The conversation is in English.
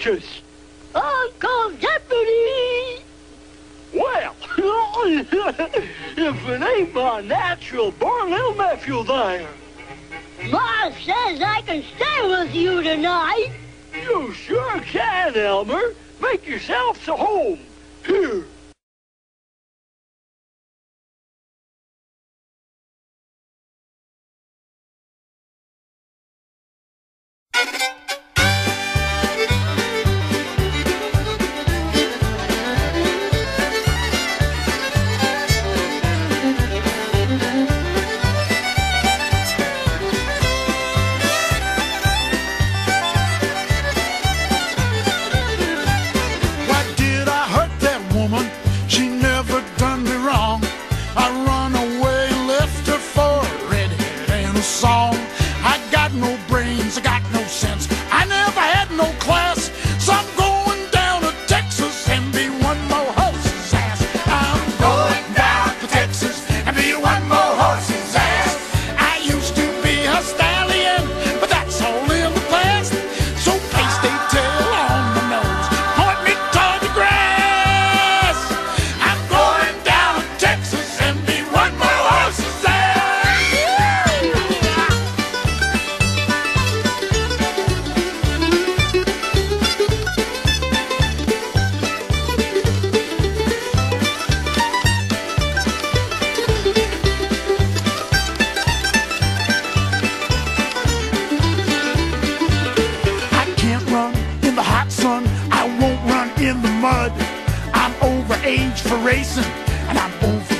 Texas. Uncle Deputy! Well, if it ain't my natural born little nephew there. Ma says I can stay with you tonight. You sure can, Elmer. Make yourself to home. Here. I run away, left her for a redhead and a song. I got no brains, I got run, I won't run in the mud. I'm over age for racing, and I'm over